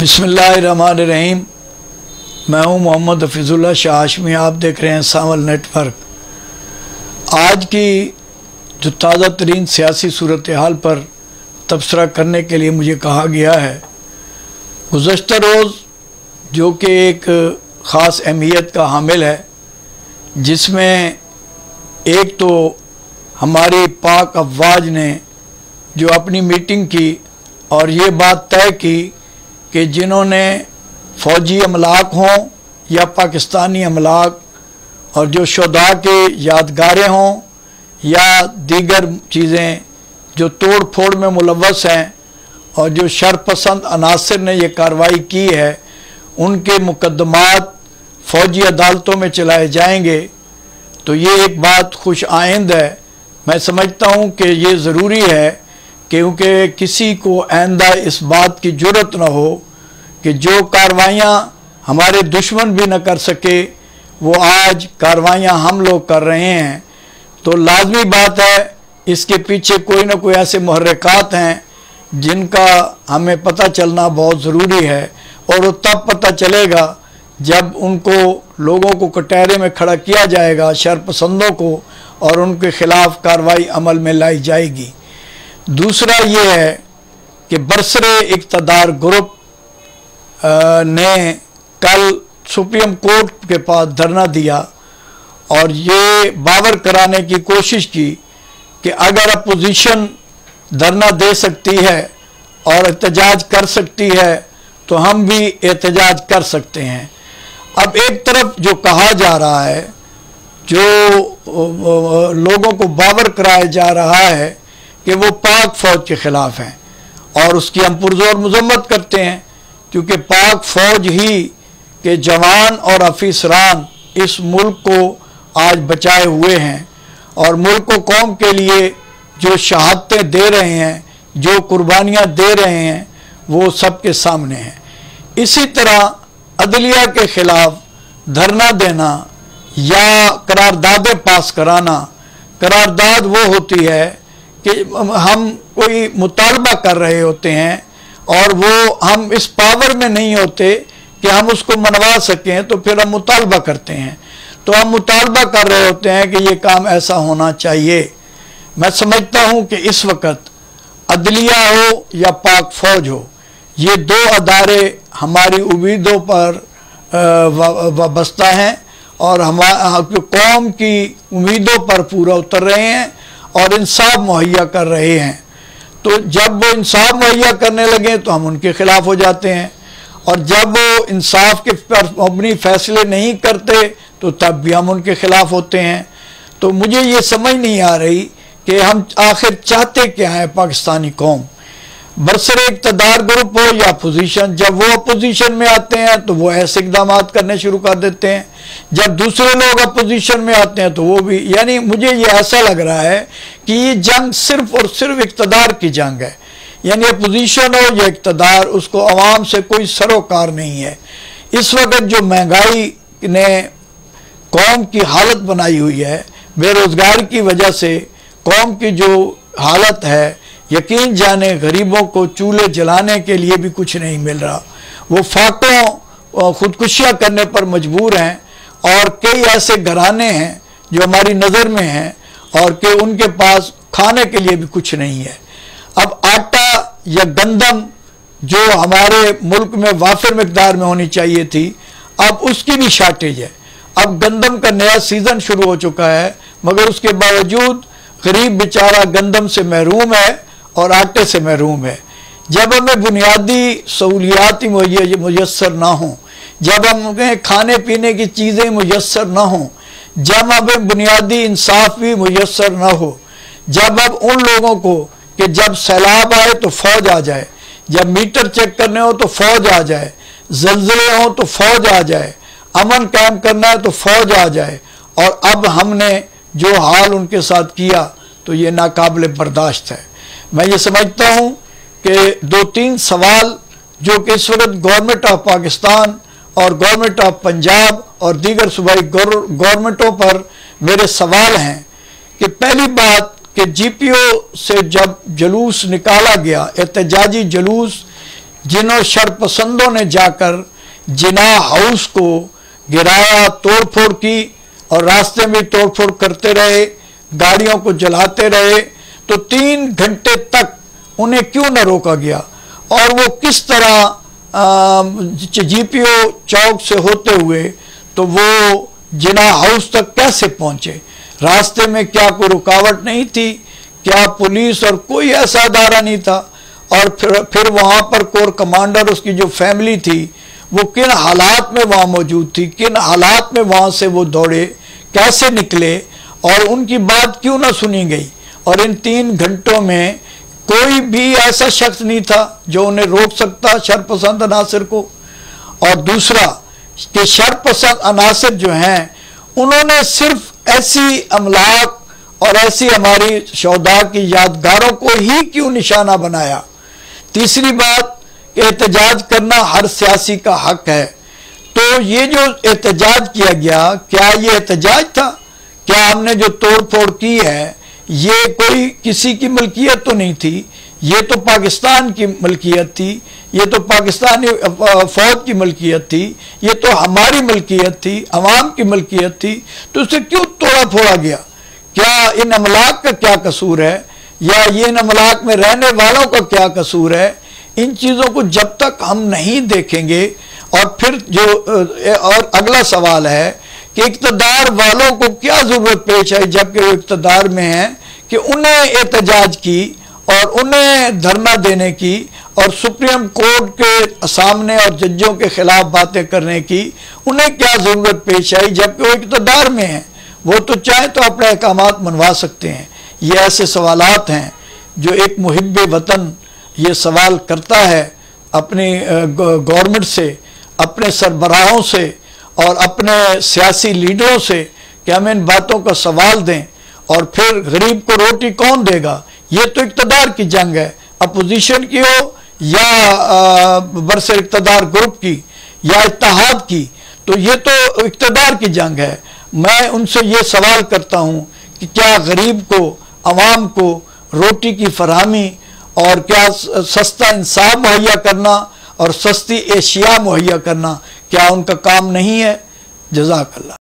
बिसमीम मैं हूँ मोहम्मद हफीज़ुल्ला शाह हाशमी, आप देख रहे हैं सावल नेटवर्क। आज की जो ताज़ा तरीन सियासी सूरत हाल पर तबसरा करने के लिए मुझे कहा गया है गुज्त रोज़ जो कि एक ख़ास अहमियत का हामिल है, जिसमें एक तो हमारी पाक अफवाज ने जो अपनी मीटिंग की और ये बात तय की कि जिन्होंने फ़ौजी अमलाक हों या पाकिस्तानी अमलाक, और जो शदा के यादगारें हों या दीगर चीज़ें जो तोड़ फोड़ में मुलवस हैं और जो शरपसंद अनासर ने यह कार्रवाई की है, उनके मुकदमात फ़ौजी अदालतों में चलाए जाएँगे। तो ये एक बात खुश आइंद है। मैं समझता हूँ कि ये ज़रूरी है क्योंकि किसी को आइंदा इस बात की ज़रूरत न हो कि जो कार्रवाइयाँ हमारे दुश्मन भी न कर सके, वो आज कार्रवाइयाँ हम लोग कर रहे हैं। तो लाजमी बात है, इसके पीछे कोई ना कोई ऐसे महरक़ात हैं जिनका हमें पता चलना बहुत ज़रूरी है और वो तब पता चलेगा जब उनको लोगों को कटहरे में खड़ा किया जाएगा शरपसंदों को और उनके ख़िलाफ़ कार्रवाई अमल में लाई जाएगी। दूसरा ये है कि बरसरे इकतदार ग्रुप ने कल सुप्रीम कोर्ट के पास धरना दिया और ये बावर कराने की कोशिश की कि अगर अपोजिशन धरना दे सकती है और एहतजाज कर सकती है तो हम भी एहतजाज कर सकते हैं। अब एक तरफ़ जो कहा जा रहा है, जो लोगों को बावर कराया जा रहा है कि वो पाक फौज के ख़िलाफ़ हैं और उसकी हम पुरजोर मजम्मत करते हैं, क्योंकि पाक फौज ही के जवान और अफीसरान इस मुल्क को आज बचाए हुए हैं और मुल्क को कौम के लिए जो शहादतें दे रहे हैं, जो कुर्बानियाँ दे रहे हैं, वो सबके सामने हैं। इसी तरह अदलिया के ख़िलाफ़ धरना देना या करारदादें पास कराना, करारदाद वो होती है कि हम कोई मुतालबा कर रहे होते हैं और वो हम इस पावर में नहीं होते कि हम उसको मनवा सकें तो फिर हम मुतालबा करते हैं। तो हम मुतालबा कर रहे होते हैं कि ये काम ऐसा होना चाहिए। मैं समझता हूँ कि इस वक्त अदलिया हो या पाक फौज हो, ये दो अदारे हमारी उम्मीदों पर वाबस्ता हैं और हम कौम की उम्मीदों पर पूरा उतर रहे हैं। और इंसाफ मुहैया कर रहे हैं। तो जब वो इंसाफ मुहैया करने लगे तो हम उनके खिलाफ हो जाते हैं। और जब वो इंसाफ के पर अपनी फैसले नहीं करते तो तब भी हम उनके खिलाफ होते हैं। तो मुझे ये समझ नहीं आ रही कि हम आखिर चाहते क्या हैं पाकिस्तानी कौम? बरसर इकतदार ग्रुप हो या अपोजिशन जब वो अपोजिशन में आते हैं तो वो ऐसे इकदाम करने शुरू कर देते हैं। जब दूसरे लोग अपोजिशन में आते हैं तो वो भी, यानी मुझे ये ऐसा लग रहा है कि ये जंग सिर्फ़ और सिर्फ़ इकतदार की जंग है। यानी अपोजिशन हो या इकतदार, उसको आवाम से कोई सरोकार नहीं है। इस वक्त जो महँगाई ने कौम की हालत बनाई हुई है, बेरोज़गार की वजह से कौम की जो हालत है यकीन जाने गरीबों को चूल्हे जलाने के लिए भी कुछ नहीं मिल रहा। वो फाटों खुदकुशियाँ करने पर मजबूर हैं और कई ऐसे घराने हैं जो हमारी नज़र में हैं और कि उनके पास खाने के लिए भी कुछ नहीं है। अब आटा या गंदम जो हमारे मुल्क में वाफिर मकदार में होनी चाहिए थी, अब उसकी भी शार्टेज है। अब गंदम का नया सीज़न शुरू हो चुका है, मगर उसके बावजूद गरीब बेचारा गंदम से महरूम है और आटे से महरूम है जब हमें बुनियादी सहूलियात ही मैसर ना हों, जब हमें खाने पीने की चीज़ें मैसर ना हों, जब हमें बुनियादी इंसाफ भी मैसर ना हो, जब अब उन लोगों को कि जब सैलाब आए तो फौज आ जाए, जब मीटर चेक करने हो तो फौज आ जाए, जलजले हो तो फौज आ जाए, अमन कायम करना है तो फौज आ जाए, और अब हमने जो हाल उनके साथ किया तो ये नाकाबले बर्दाश्त है। मैं ये समझता हूँ कि दो तीन सवाल जो कि इस वक्त गवर्नमेंट ऑफ़ पाकिस्तान और गवर्नमेंट ऑफ़ पंजाब और दीगर सूबाई गवर्नमेंटों पर मेरे सवाल हैं कि पहली बात कि जीपीओ से जब जलूस निकाला गया, एहतजाजी जलूस, जिन्हों शरपसंदों ने जाकर जिना हाउस को गिराया, तोड़फोड़ की और रास्ते में तोड़फोड़ करते रहे, गाड़ियों को जलाते रहे तो तीन घंटे तक उन्हें क्यों न रोका गया? और वो किस तरह जीपीओ चौक से होते हुए तो वो जिना हाउस तक कैसे पहुँचे? रास्ते में क्या कोई रुकावट नहीं थी? क्या पुलिस और कोई ऐसा अदारा नहीं था? और फिर फिर वहाँ पर कोर कमांडर, उसकी जो फैमिली थी, वो किन हालात में वहाँ मौजूद थी? किन हालात में वहाँ से वो दौड़े? कैसे निकले? और उनकी बात क्यों ना सुनी गई? और इन तीन घंटों में कोई भी ऐसा शख्स नहीं था जो उन्हें रोक सकता, शरपसंद अनासर को। और दूसरा, कि शरपसंद अनासर जो हैं, उन्होंने सिर्फ़ ऐसी अमलाक और ऐसी हमारी शौदा की यादगारों को ही क्यों निशाना बनाया? तीसरी बात, एहतजाज करना हर सियासी का हक है। तो ये जो एहतजाज किया गया, क्या ये एहतजाज था? क्या हमने जो तोड़ फोड़ की है ये कोई किसी की मलकियत तो नहीं थी, ये तो पाकिस्तान की मलकियत थी, ये तो पाकिस्तानी फौज की मलकियत थी, ये तो हमारी मलकियत थी, अवाम की मलकियत थी तो उसे क्यों तोड़ा फोड़ा गया? क्या इन अमलाक का क्या कसूर है? या ये इन अमलाक में रहने वालों का क्या कसूर है? इन चीज़ों को जब तक हम नहीं देखेंगे, और फिर जो और अगला सवाल है कि इकतदार वालों को क्या ज़रूरत पेश आई, जबकि वो इकतदार में है कि उन्हें एहतजाज की और उन्हें धरना देने की और सुप्रीम कोर्ट के सामने और जजों के खिलाफ बातें करने की उन्हें क्या ज़रूरत पेश आई, जबकि वो इकतदार में है। वो तो चाहे तो अपने अहकाम मनवा सकते हैं। ये ऐसे सवालात हैं जो एक मुहब वतन ये सवाल करता है अपनी गवर्नमेंट से, अपने सरबराहों से और अपने सियासी लीडरों से कि हम इन बातों का सवाल दें और फिर गरीब को रोटी कौन देगा? ये तो इकतदार की जंग है। अपोजिशन की हो या बरसर इकतदार ग्रुप की या इतिहाद की तो ये तो इकतदार की जंग है। मैं उनसे ये सवाल करता हूँ कि क्या गरीब को आवाम को रोटी की फरहमी और क्या सस्ता इंसाफ मुहैया करना और सस्ती एशिया मुहैया करना क्या उनका काम नहीं है? जजाकल्ला